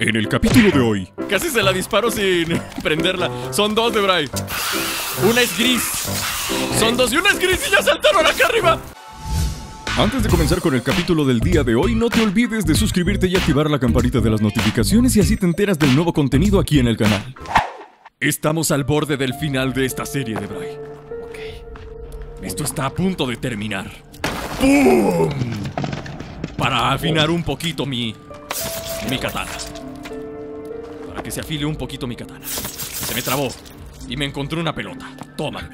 En el capítulo de hoy, Casi se la disparo sin prenderla. Son dos de Bray. Una es gris. Son dos y una es gris y ya saltaron acá arriba. antes de comenzar con el capítulo del día de hoy, no te olvides de suscribirte y activar la campanita de las notificaciones y así te enteras del nuevo contenido aquí en el canal. Estamos al borde del final de esta serie de Bray. Esto está a punto de terminar. ¡Pum! Para afinar un poquito mi. mi katana. Que se afile un poquito mi katana. Se me trabó. Y me encontré una pelota. Toma.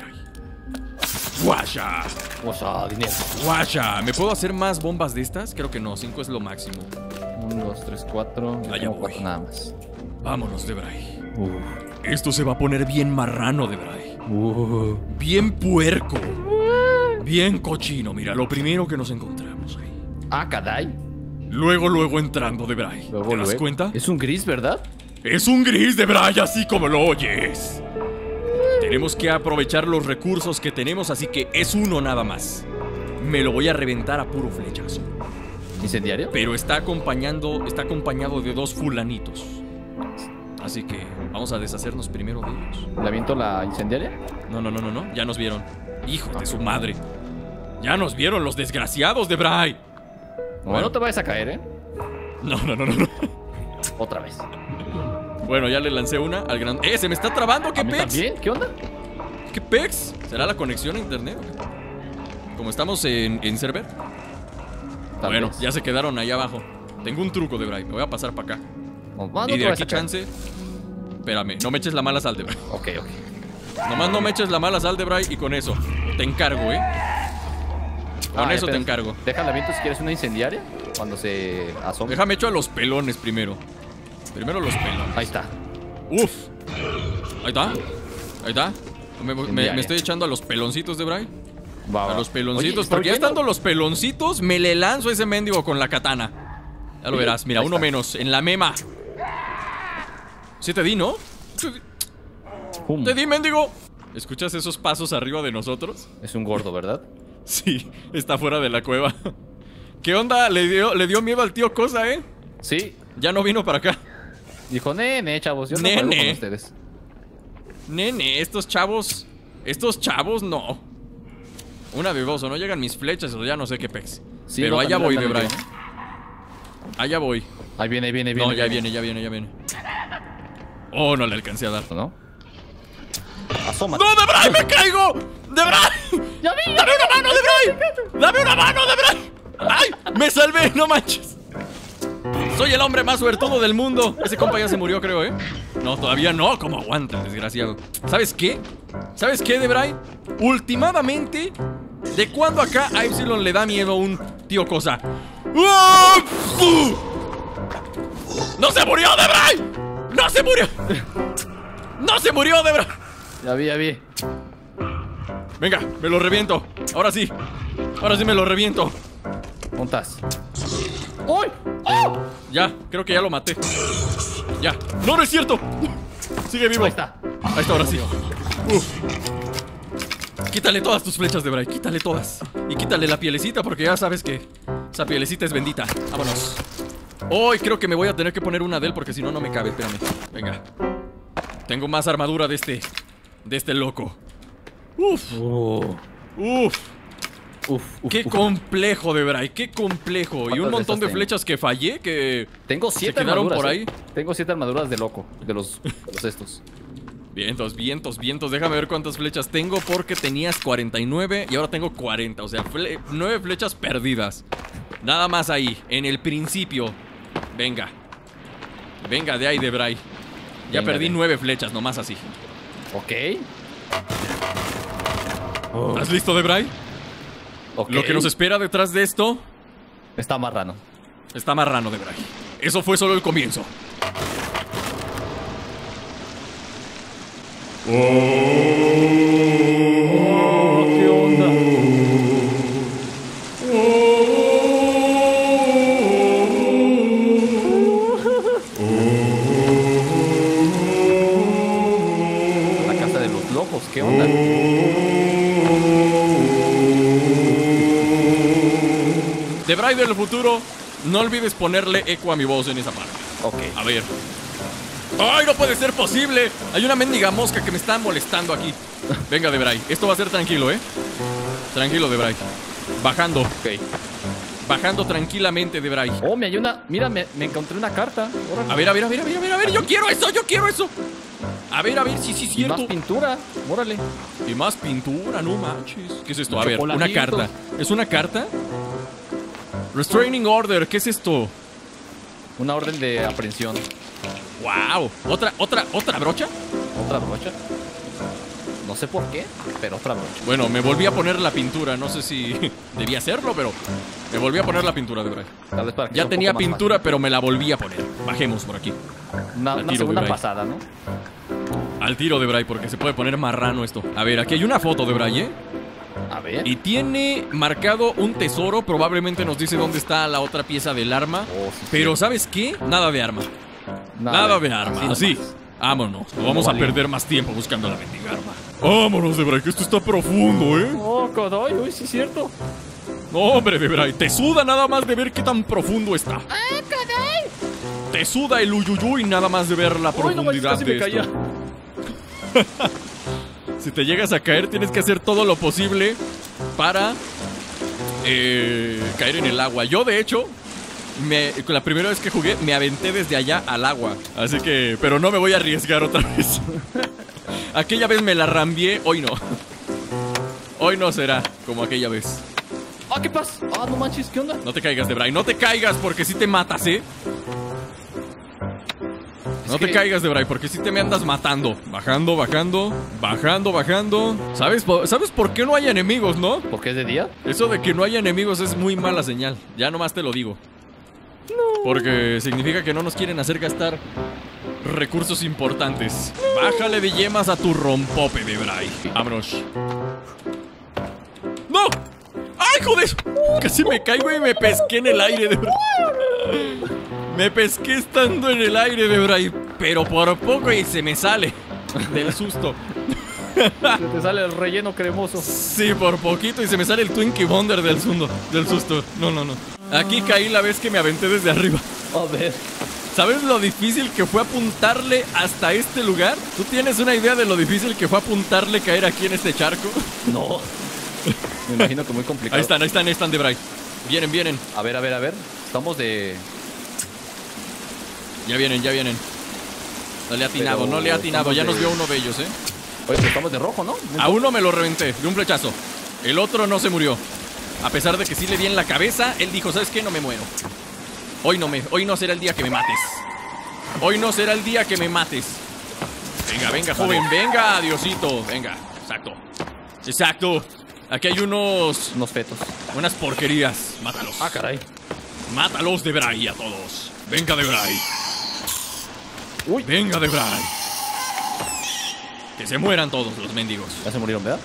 ¡Guasha! Vamos a dinero. ¡Guasha! ¿Me puedo hacer más bombas de estas? Creo que no, 5 es lo máximo. 1, 2, 3, 4. Allá voy. cuatro nada más. Vámonos, Debray. Uh, Esto se va a poner bien marrano, Debray. uh. Bien puerco. Bien cochino. Mira, lo primero que nos encontramos ahí. Ah, caray. Luego, luego entrando, Debray. ¿Te das cuenta? Es un gris, ¿verdad? Es un gris, Debray, así como lo oyes. Tenemos que aprovechar los recursos que tenemos, así que es uno nada más. Me lo voy a reventar a puro flechazo. ¿Incendiario? Pero está acompañando, está acompañado de dos fulanitos. Así que vamos a deshacernos primero de ellos. ¿Le aviento la incendiaria? No, no, no, no, no. Ya nos vieron. Hijos de su madre. Ya nos vieron los desgraciados de Bray. Bueno, no te vayas a caer, ¿eh? No, no, no, no, no. Otra vez. Bueno, ya le lancé una al gran. ¡Eh! ¡Se me está trabando! ¿Qué ¿A mí pex? también? ¿Qué onda? ¿Qué pex? ¿Será la conexión a internet? Como estamos en, en server. Tal bueno, vez. ya se quedaron ahí abajo. Tengo un truco de Bray. Me voy a pasar para acá. Y de aquí chance. Espérame, no me eches la mala sal de Bray. Ok, ok. Nomás no me eches la mala sal de Bray y con eso. Te encargo, ¿eh? Con Ah, eso te encargo. Déjala aviento si quieres una incendiaria. Cuando se asome. Déjame echo a los pelones primero. Primero los pelones. Ahí está. Uf. Ahí está. Ahí está. Me, me- Incendiaria. me estoy echando a los peloncitos de Bray. Va, A los Oye, peloncitos. está porque ya estando los peloncitos, me le lanzo a ese mendigo con la katana. Ya lo verás. Mira, ahí uno está. menos. En la mema. Sí te di, ¿no? Te di- Pum. Te di, mendigo. ¿Escuchas esos pasos arriba de nosotros? Es un gordo, ¿verdad? Sí, está fuera de la cueva. ¿Qué onda? Le dio, le dio miedo al tío Cosa, ¿eh? Sí. Ya no vino para acá. Dijo, nene, chavos. Yo no juego Nene. con ustedes. Nene, estos chavos. Estos chavos no. Una de dos, o no llegan mis flechas o ya no sé qué pex. Sí, Pero no, allá voy, de Brian. Allá voy. Ahí viene, ahí viene, viene. no, ya viene, ya viene, ya viene. Oh, no le alcancé a dar. ¿No? Asómate. ¡No, Debray! ¡Me caigo! ¡Debray! ¡Ya vi! ¡Dame una mano, Debray! ¡Dame una mano, Debray! ¡Ay! ¡Me salvé! ¡No manches! Soy el hombre más suertudo del mundo. Ese compa ya se murió, creo, ¿eh? No, todavía no. ¿Cómo aguanta, desgraciado? ¿Sabes qué? ¿Sabes qué, Debray? Ultimadamente, ¿de cuándo acá a Epsilon le da miedo un tío cosa? ¡No se murió, Debray! ¡No se murió! ¡No se murió, Debray! Ya vi, ya vi. Venga, me lo reviento. Ahora sí. Ahora sí me lo reviento. Montas. ¡Uy! ¡Oh! Ya, creo que ya lo maté. Ya. No, no es cierto. Sigue vivo. Ahí está. Ahí está, ahora sí. Uf. Quítale todas tus flechas de Bray, quítale todas. Y quítale la pielecita porque ya sabes que esa pielecita es bendita. Vámonos. Hoy creo que me voy a tener que poner una de él porque si no, no me cabe. Espérame. Venga. Tengo más armadura de este. De este loco. Uf, Uh, uf. Uf, uf, Qué uf. complejo de Bray, qué complejo. Y un ¿Cuántas de montón de flechas que fallé que. Tengo siete quedaron armaduras. por eh. ahí. Tengo siete armaduras de loco. De los, de los estos. Vientos, vientos, vientos. Déjame ver cuántas flechas tengo porque tenías 49 y ahora tengo 40. O sea, fle- 9 flechas perdidas. Nada más ahí, en el principio. Venga. Venga de ahí, de Bray. Ya Venga, perdí de- 9 flechas, nomás así. Ok. ¿Estás listo, de Bray? Lo que nos espera detrás de esto Está marrano. está marrano, de Bray. Eso fue solo el comienzo. ¿Qué De Bray del futuro, no olvides ponerle eco a mi voz en esa parte. Ok. A ver. ¡Ay, no puede ser posible! Hay una mendiga mosca que me está molestando aquí. Venga, Debray. Esto va a ser tranquilo, ¿eh? Tranquilo, Debray. Bajando. Ok. Bajando tranquilamente, Debray. Oh, me hay una. Mira, me, me encontré una carta. Órale. A ver, a ver, a ver, a ver, a ver, a ver. Yo quiero eso, yo quiero eso. A ver, a ver, sí, sí, Y más cierto. pintura. Órale. Y más pintura, no manches. ¿Qué es esto? A ver, una carta. ¿Es una carta? Restraining Order, ¿qué es esto? Una orden de aprehensión. ¡Wow! ¿Otra, otra, otra brocha? Otra brocha. No sé por qué, pero otra brocha. Bueno, me volví a poner la pintura. No sé si debía hacerlo, pero me volví a poner la pintura de. Tal vez para Ya tenía pintura, pero me la volví a poner. Bajemos por aquí. Una, al una tiro, segunda Bray. pasada, ¿no? Al tiro de Bray, porque se puede poner marrano esto. A ver, aquí hay una foto de Bray, ¿eh? A ver. Y tiene marcado un tesoro. Probablemente nos dice dónde está la otra pieza del arma. Oh, sí, Pero. ¿sabes qué? Nada de arma. Nada de arma. Así. Vámonos. No vamos a perder más tiempo buscando la mendiga arma. Vámonos, Debray, que esto está profundo, ¿eh? Oh, Godoy, uy, sí es cierto. No, hombre, Debray, te suda nada más de ver qué tan profundo está. Te suda el uyuyuy nada más de ver la Uy, no profundidad casi de me esto. Si te llegas a caer, tienes que hacer todo lo posible para eh, caer en el agua. Yo, de hecho, me, la primera vez que jugué, me aventé desde allá al agua. Así que, pero no me voy a arriesgar otra vez. aquella vez me la rambié, hoy no. Hoy no será como aquella vez. Ah, ¿qué pasa? Ah, no manches, ¿qué onda? No te caigas, Debray. No te caigas porque si te matas, ¿eh? No te caigas, Debray, porque si te me andas matando. Bajando, bajando, bajando, bajando. ¿Sabes, po- ¿Sabes por qué no hay enemigos, no? ¿Por qué es de día? Eso de que no haya enemigos es muy mala señal. Ya nomás te lo digo. Porque significa que no nos quieren hacer gastar recursos importantes. Bájale de yemas a tu rompope, Debray. Vámonos. ¡No! ¡Ay, joder! Casi me caigo y me pesqué en el aire, Debray. Me pesqué estando en el aire, Debray. Pero por poco y se me sale del susto. Se te sale el relleno cremoso. Sí, por poquito y se me sale el Twinkie Wonder del susto. Del susto. No, no, no. Aquí caí la vez que me aventé desde arriba. A ver. ¿Sabes lo difícil que fue apuntarle hasta este lugar? ¿Tú tienes una idea de lo difícil que fue apuntarle caer aquí en este charco? No. Me imagino que muy complicado. Ahí están, ahí están, ahí están de Bray. Vienen, vienen. A ver, a ver, a ver. Estamos de. Ya vienen, ya vienen. No le ha atinado, Pero no le ha atinado. Ya nos vio uno de ellos, ¿eh? Oye, pero estamos de rojo, ¿no? A uno me lo reventé de un flechazo. El otro no se murió. A pesar de que sí le di en la cabeza, él dijo, ¿sabes qué? No me muero. Hoy no me, hoy no será el día que me mates. Hoy no será el día que me mates. Venga, venga, joven, venga, Diosito. Venga, exacto. Exacto. Aquí hay unos. Unos fetos. unas porquerías. Mátalos. Ah, caray. Mátalos de Bray a todos. Venga de Bray. Uy. Venga de Bray. Que se mueran todos los mendigos. Ya se murieron, ¿verdad?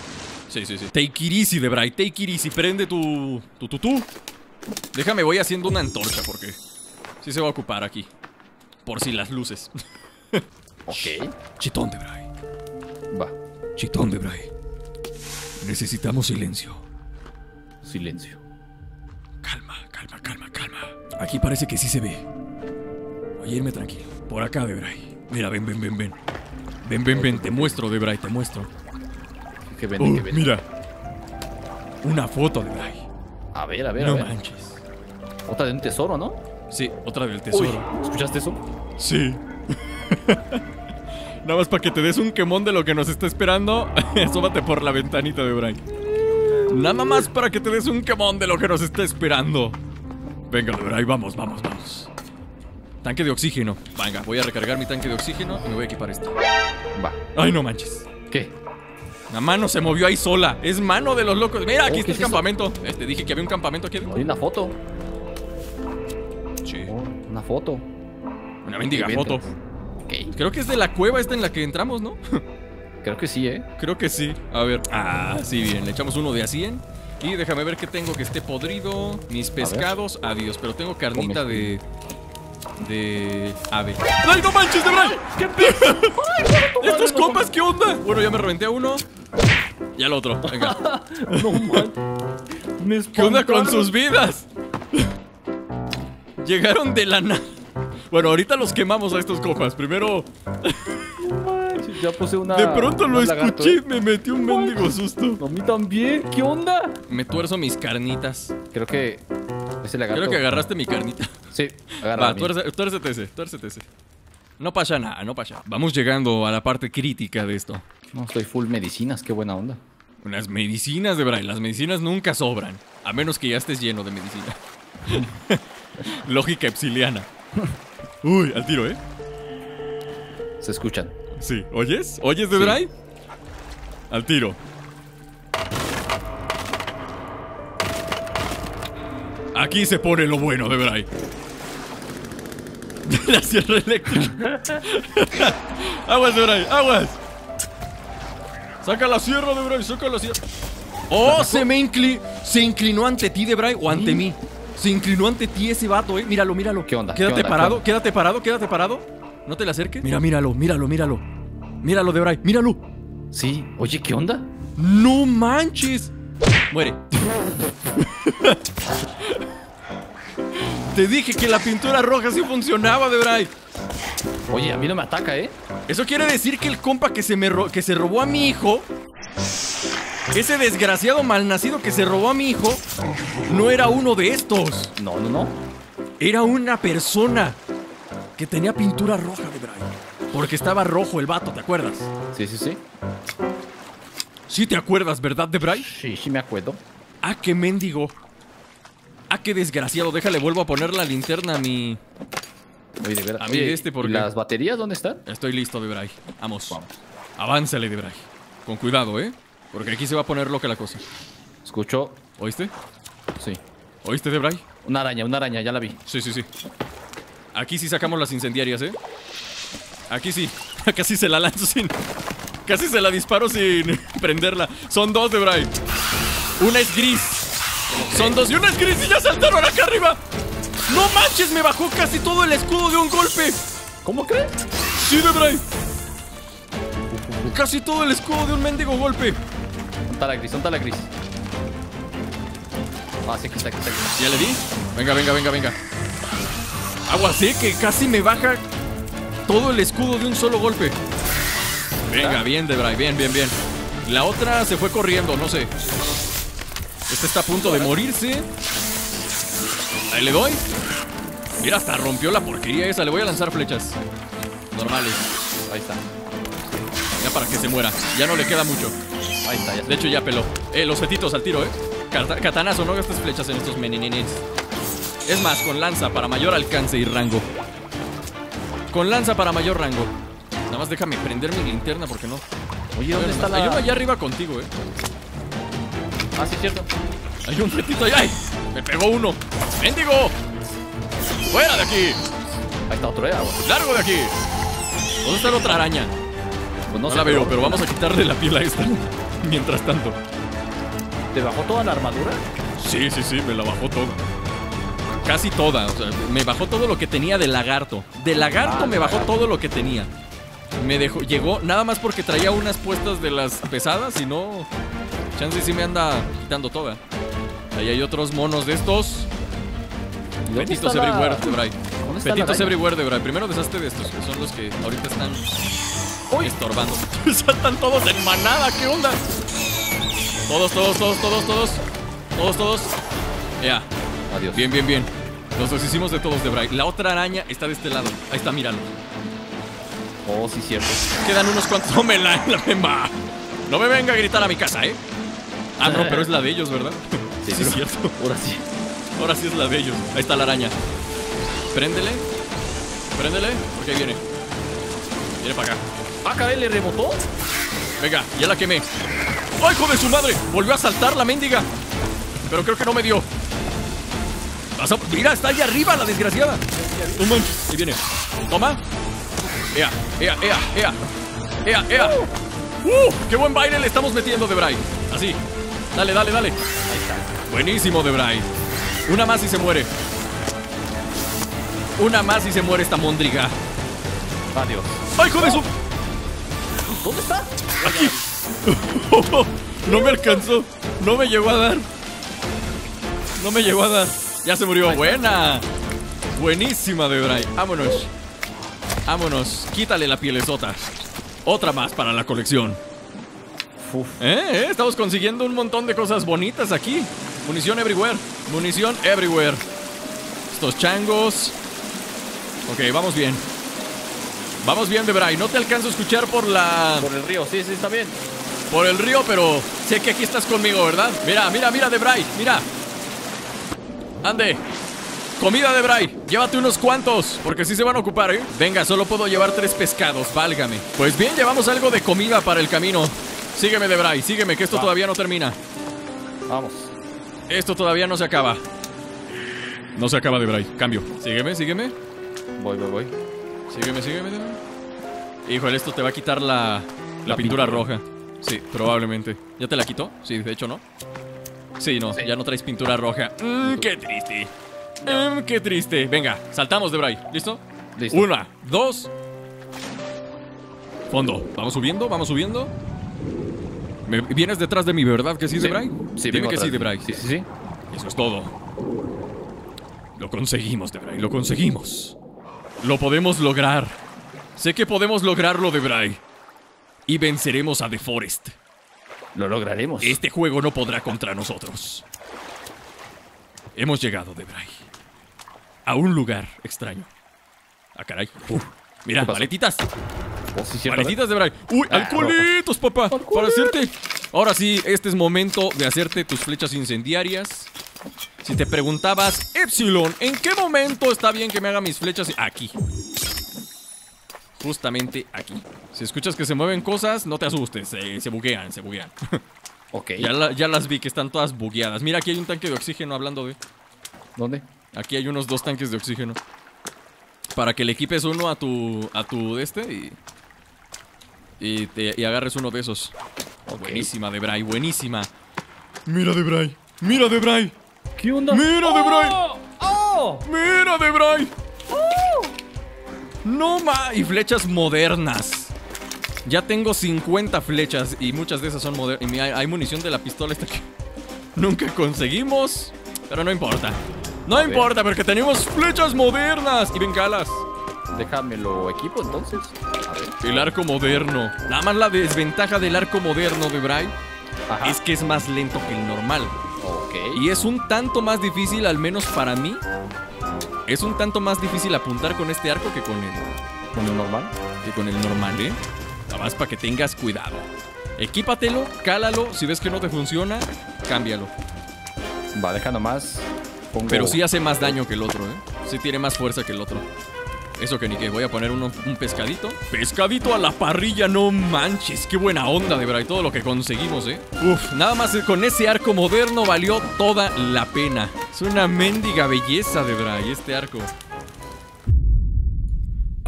Sí, sí, sí. Take it easy, Debray. Take it easy. Prende tu. tu tu tu. Déjame, voy haciendo una antorcha porque. Sí se va a ocupar aquí. Por si las luces. Ok. Chitón, Debray. Va. Chitón, Debray. Necesitamos silencio. Silencio. Calma, calma, calma, calma. Aquí parece que sí se ve. Voy a irme tranquilo. Por acá, Debray. Mira, ven, ven, ven, ven. Ven, ven, ven. Te muestro, Debray, te muestro. Que vende, Uh, que vende. mira. Una foto, Debray. A ver, a ver, No a ver. manches. Otra de un tesoro, ¿no? Sí, otra del Uy, tesoro. ¿escuchaste eso? Sí. Nada más para que te des un quemón de lo que nos está esperando. Asómate por la ventanita de Brian. Nada más para que te des un quemón de lo que nos está esperando. Venga, Brian, vamos, vamos, vamos. Tanque de oxígeno. Venga, voy a recargar mi tanque de oxígeno y me voy a equipar este. Va. Ay, no manches. ¿Qué? La mano se movió ahí sola. Es mano de los locos. Mira, aquí Oh, está ¿qué el es campamento. Eh, te dije que había un campamento aquí. Hay una foto. Sí. Oh, una foto. Una mendiga foto. Creo que es de la cueva esta en la que entramos, ¿no? Creo que sí, ¿eh? Creo que sí. A ver. Ah, sí, bien. Le echamos uno de a 100. Y déjame ver qué tengo que esté podrido. Mis pescados, adiós. Pero tengo carnita Come. de. De. ave. ¡Ay, no manches, de Bray! ¿Qué pedo? ¿Estos compas qué onda? Bueno, ya me reventé a uno. Y al otro. Venga. No man. Me ¿Qué onda con sus vidas? Llegaron de la nada. Bueno, ahorita los quemamos a estos copas. Primero, Ya puse una. de pronto lo lagarto, escuché y ¿eh? me metió un mendigo susto. A mí también. ¿Qué onda? Me tuerzo mis carnitas. Creo que. Ese lagarto. Creo que agarraste mi carnita. Sí, agarra. Va, tuércete tuércete. No pasa nada, no pasa. Vamos llegando a la parte crítica de esto. No, estoy full medicinas. Qué buena onda. Unas medicinas de Bray. Las medicinas nunca sobran. A menos que ya estés lleno de medicina. Lógica epsiliana. Uy, al tiro, ¿eh? Se escuchan. Sí. ¿Oyes? ¿Oyes de Sí. Al tiro. Aquí se pone lo bueno de Bray. La sierra eléctrica. aguas de Bray, aguas. Saca la sierra de Bray, saca la sierra. Oh, se me incli se inclinó ante ti de Bray o ante mí. Se inclinó ante ti ese vato, eh. Míralo, míralo. ¿Qué onda? Quédate ¿Qué onda? parado, quédate parado, quédate parado. No te le acerques. Mira, míralo, míralo, míralo. Míralo de Bray, míralo. Sí. Oye, ¿qué onda? No manches. Muere. Te dije que la pintura roja sí funcionaba, Debray. Oye, a mí no me ataca, ¿eh? Eso quiere decir que el compa que se, me ro- que se robó a mi hijo, ese desgraciado malnacido que se robó a mi hijo, no era uno de estos. No, no, no. Era una persona que tenía pintura roja, Debray. Porque estaba rojo el vato, ¿te acuerdas? Sí, sí, sí. Sí te acuerdas, ¿verdad, Debray? Sí, sí me acuerdo. Ah, qué mendigo. Ah, qué desgraciado. Déjale, vuelvo a poner la linterna a mi. Oye, de verdad. A mí Oye, este, ¿por ¿y qué? las baterías dónde están? Estoy listo, Debray. Vamos. Vamos. Avánzale, Debray. Con cuidado, ¿eh? Porque aquí se va a poner loca la cosa. Escucho. ¿Oíste? Sí. ¿Oíste, Debray? Una araña, una araña, ya la vi. Sí, sí, sí. Aquí sí sacamos las incendiarias, ¿eh? Aquí sí. Casi se la lanzo sin. Casi se la disparo sin prenderla. Son dos, Debray. Una es gris. Son dos y una es gris y ya saltaron acá arriba. ¡No manches! Me bajó casi todo el escudo de un golpe. ¿Cómo crees? Sí, Debray. Casi todo el escudo de un mendigo golpe. ¿Dónde está la gris? ¿Dónde está la gris? Ah, sí, aquí está, aquí está, está. ¿Ya le di? Venga, venga, venga, venga. Agua sé que casi me baja todo el escudo de un solo golpe. Venga, bien, Debray, bien, bien, bien. La otra se fue corriendo, no sé. Esta está a punto de morirse. Ahí le doy. Mira, hasta rompió la porquería esa. Le voy a lanzar flechas. Normales. Ahí está. Ya para que se muera. Ya no le queda mucho. Ahí está, ya De hecho, ya peló. Eh, los fetitos al tiro, eh. Cata- Katanazo, no gastes flechas en estos meninenes. Es más, con lanza para mayor alcance y rango. Con lanza para mayor rango. Nada más déjame prender mi linterna porque no. Oye, ¿dónde está la...? Hay uno allá arriba contigo, eh. Ah, sí, cierto. Hay un fetito allá. ¡Ay! Me pegó uno. ¡Mendigo! ¡Fuera de aquí! Ahí está otro, ¿eh? ¡Largo de aquí! ¿Dónde está la otra araña? Pues No, no, la veo, pero vamos a quitarle la piel a esta. Mientras tanto. ¿Te bajó toda la armadura? Sí, sí, sí, me la bajó todo. Casi toda, o sea, me bajó todo lo que tenía de lagarto. De lagarto Ah, me bajó lagarto. todo lo que tenía. Me dejó, llegó nada más porque traía unas puestas de las pesadas y no. Chance sí me anda quitando toda. Ahí hay otros monos de estos. ¿Y dónde Petitos la- everywhere de Bray. ¿Dónde está la Petitos araña? everywhere de Bray. Primero deshazte de estos, que son los que ahorita están estorbando. Saltan todos en manada, ¿qué onda? Todos, todos, todos, todos, todos. Todos, todos. Ya. Adiós. Bien, bien, bien. Nos deshicimos de todos de Bray. La otra araña está de este lado. Ahí está, míralo. Oh, sí, cierto. Quedan unos cuantos. No me la, la memba. No me venga a gritar a mi casa, ¿eh? Ah, no, pero es la de ellos, ¿verdad? Sí, pero- es cierto. Ahora sí. Ahora sí es la de ellos. Ahí está la araña. Préndele. Préndele, porque ahí viene. Viene para acá. Ah, caray, ¿le rebotó? Venga, ya la quemé. ¡Ay, hijo de su madre! Volvió a saltar la mendiga. Pero creo que no me dio. Vas a- Mira, está ahí arriba la desgraciada. No manches. Ahí viene. Toma. Ea, ea, ea, ea. Ea, ea. ¡Uh! ¡Qué buen baile le estamos metiendo, Debray! Así. Dale, dale, dale. Ahí está. Buenísimo, Debray. Una más y se muere. Una más y se muere esta mondriga. Adiós. ¡Ay, hijo de su! ¿Dónde está? ¡Aquí! no me alcanzó. No me llegó a dar. No me llegó a dar. Ya se murió. Buena. Buenísima, Debray. Vámonos. Vámonos. Quítale la pielesota. Otra más para la colección. Eh, eh, estamos consiguiendo un montón de cosas bonitas aquí. Munición everywhere. Munición everywhere. Estos changos. Ok, vamos bien. Vamos bien, Debray. No te alcanzo a escuchar por la. Por el río, sí, sí, está bien. por el río, pero sé que aquí estás conmigo, ¿verdad? Mira, mira, mira, Debray. Mira. Ande. Comida de Bray, llévate unos cuantos, porque sí se van a ocupar, ¿eh? Venga, solo puedo llevar tres pescados, válgame. Pues bien, llevamos algo de comida para el camino. Sígueme, de Bray, sígueme, que esto Va. todavía no termina. Vamos. Esto todavía no se acaba. No se acaba, de Bray. Cambio. Sígueme, sígueme. Voy, voy, voy. Sígueme, sígueme, de Bray. Híjole, esto te va a quitar la, la, La pintura, pintura. roja. Sí, probablemente. ¿Ya te la quitó? Sí, de hecho, ¿no? Sí, no, Sí. ya no traes pintura roja. Mm, qué triste. Mm, qué triste. Venga, saltamos, de Bray. ¿Listo? Listo. Una, dos. Fondo. Vamos subiendo, vamos subiendo. ¿Me- ¿Vienes detrás de mí, verdad que sí, Sí. Debray? Sí, Dime que sí. Debray. Sí, sí, sí. Eso es todo. Lo conseguimos, Debray, lo conseguimos. Lo podemos lograr. Sé que podemos lograrlo, Debray. Y venceremos a The Forest. Lo lograremos. Este juego no podrá contra nosotros. Hemos llegado, Debray. A un lugar extraño. Ah, caray. Mira, maletitas. Oh, sí, Maletitas de Bray. Uy, Ah, alcoholitos, papá. Para hacerte. Ahora sí, este es momento de hacerte tus flechas incendiarias. Si te preguntabas, Epsilon, ¿en qué momento está bien que me haga mis flechas? Aquí. Justamente aquí. Si escuchas que se mueven cosas, no te asustes. Se, se buguean, se buguean. Ok. ya, la- ya las vi que están todas bugueadas. Mira, aquí hay un tanque de oxígeno hablando de. ¿Dónde? Aquí hay unos dos tanques de oxígeno. Para que le equipes uno a tu. a tu de este y. Y, te- y agarres uno de esos. Buenísima, Debray, buenísima. Mira, Debray. Mira, Debray. ¿Qué onda? Mira, Debray. ¡Oh! Mira, Debray. No ma. Y flechas modernas. Ya tengo 50 flechas y muchas de esas son modernas. Y hay, hay munición de la pistola esta que nunca conseguimos. Pero no importa. No importa porque tenemos flechas modernas y bengalas. Déjame lo equipo entonces. A ver. El arco moderno. Nada más la desventaja del arco moderno de Bray Ajá. es que es más lento que el normal. Y es un tanto más difícil, al menos para mí. Es un tanto más difícil apuntar con este arco que con el, ¿Con el normal? que con el normal, ¿eh? Nada más para que tengas cuidado. Equípatelo, cálalo. Si ves que no te funciona, cámbialo. Va, deja nomás. Pongo... Pero sí hace más daño que el otro, ¿eh? Sí tiene más fuerza que el otro. Eso que ni que voy a poner uno- un pescadito. Pescadito a la parrilla, no manches. Qué buena onda, de verdad. Y todo lo que conseguimos, ¿eh? Uf, nada más con ese arco moderno valió toda la pena. Es una mendiga belleza, de verdad, y este arco.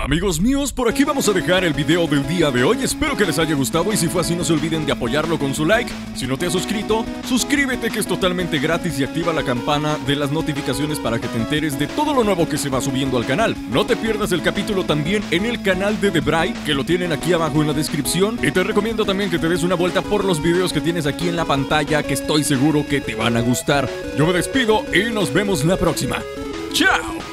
Amigos míos, por aquí vamos a dejar el video del día de hoy. Espero que les haya gustado y si fue así no se olviden de apoyarlo con su like. Si no te has suscrito, suscríbete que es totalmente gratis y activa la campana de las notificaciones para que te enteres de todo lo nuevo que se va subiendo al canal. No te pierdas el capítulo también en el canal de The Bray, que lo tienen aquí abajo en la descripción. Y te recomiendo también que te des una vuelta por los videos que tienes aquí en la pantalla, que estoy seguro que te van a gustar. Yo me despido y nos vemos la próxima. ¡Chao!